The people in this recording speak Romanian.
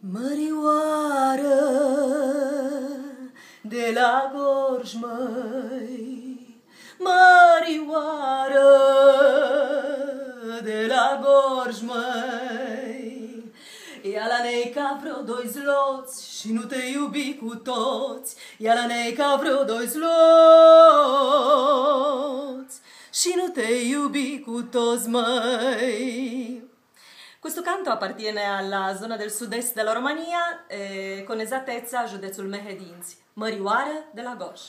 Mărioară de la Gorj, măi, Mărioară de la Gorj, măi, Ia la nei ca vreo doi zloți și nu te iubi cu toți, Ia la nei ca vreo doi zloți și nu te iubi cu toți, măi. Canto appartiene alla zona del sud-est della Romania, eh, con esattezza a giudețul Mehedinți, Mărioară de la Gorj.